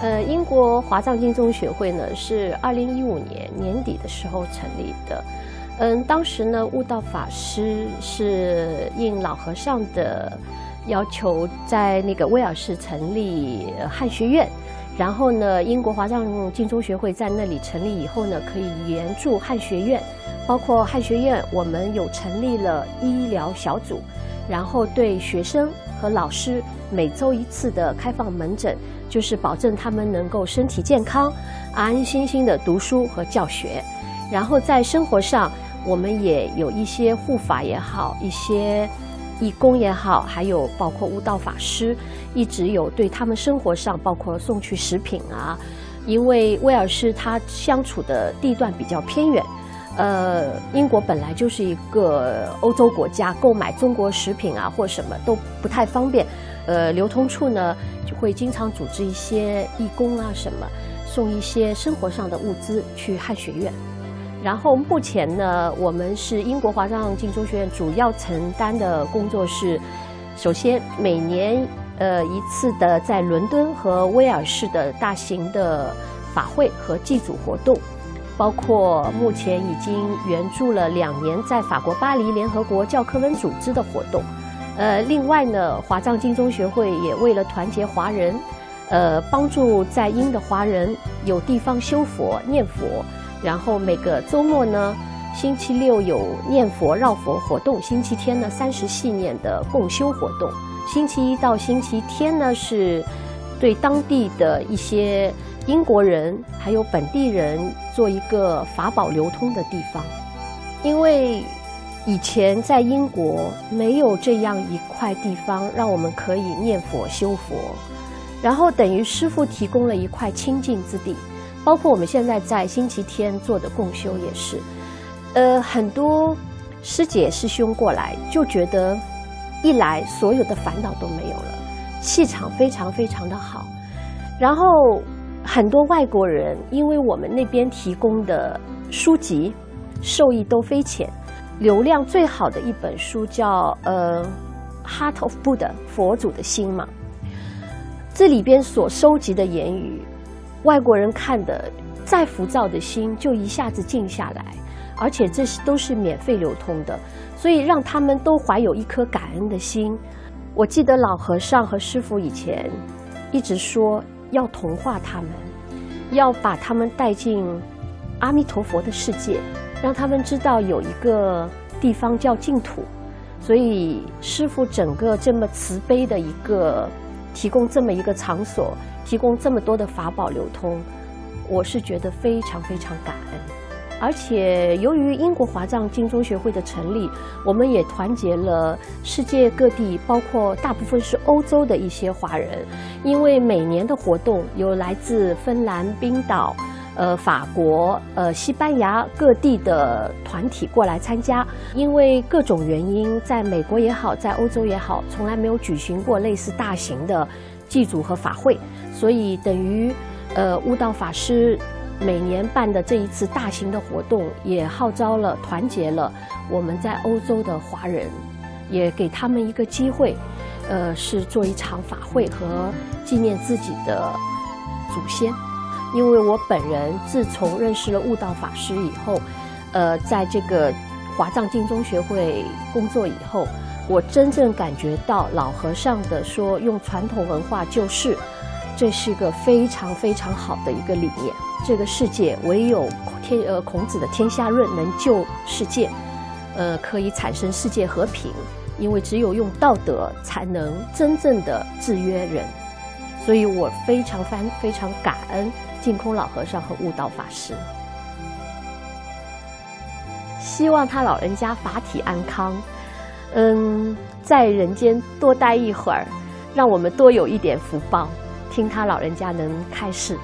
呃英国华藏经宗学会呢是二零一五年年底的时候成立的。嗯，当时呢，悟道法师是应老和尚的要求，在那个威尔士成立汉学院。然后呢，英国华藏经宗学会在那里成立以后呢，可以援助汉学院，包括汉学院，我们有成立了医疗小组，然后对学生和老师每周一次的开放门诊，就是保证他们能够身体健康，安安心心的读书和教学。然后在生活上，我们也有一些护法也好，一些。义工也好，还有包括悟道法师，一直有对他们生活上，包括送去食品啊。因为威尔士他相处的地段比较偏远，呃，英国本来就是一个欧洲国家，购买中国食品啊或什么都不太方便。呃，流通处呢就会经常组织一些义工啊什么，送一些生活上的物资去汉学院。然后目前呢，我们是英国华藏经中学院主要承担的工作是，首先每年呃一次的在伦敦和威尔士的大型的法会和祭祖活动，包括目前已经援助了两年在法国巴黎联合国教科文组织的活动。呃，另外呢，华藏经中学会也为了团结华人，呃，帮助在英的华人有地方修佛念佛。然后每个周末呢，星期六有念佛绕佛活动，星期天呢三十系念的共修活动，星期一到星期天呢是对当地的一些英国人还有本地人做一个法宝流通的地方，因为以前在英国没有这样一块地方让我们可以念佛修佛，然后等于师傅提供了一块清净之地。包括我们现在在星期天做的共修也是，呃，很多师姐师兄过来就觉得，一来所有的烦恼都没有了，气场非常非常的好。然后很多外国人因为我们那边提供的书籍，受益都非浅。流量最好的一本书叫呃《Heart of Buddha》佛祖的心嘛，这里边所收集的言语。外国人看的再浮躁的心就一下子静下来，而且这是都是免费流通的，所以让他们都怀有一颗感恩的心。我记得老和尚和师傅以前一直说要同化他们，要把他们带进阿弥陀佛的世界，让他们知道有一个地方叫净土。所以师傅整个这么慈悲的一个提供这么一个场所。提供这么多的法宝流通，我是觉得非常非常感恩。而且由于英国华藏经中学会的成立，我们也团结了世界各地，包括大部分是欧洲的一些华人。因为每年的活动有来自芬兰、冰岛、呃法国、呃西班牙各地的团体过来参加。因为各种原因，在美国也好，在欧洲也好，从来没有举行过类似大型的。祭祖和法会，所以等于，呃，悟道法师每年办的这一次大型的活动，也号召了、团结了我们在欧洲的华人，也给他们一个机会，呃，是做一场法会和纪念自己的祖先。因为我本人自从认识了悟道法师以后，呃，在这个华藏经中学会工作以后。我真正感觉到老和尚的说用传统文化救世，这是一个非常非常好的一个理念。这个世界唯有天呃孔子的天下论能救世界，呃可以产生世界和平。因为只有用道德才能真正的制约人，所以我非常非非常感恩净空老和尚和悟道法师。希望他老人家法体安康。嗯，在人间多待一会儿，让我们多有一点福报，听他老人家能开示。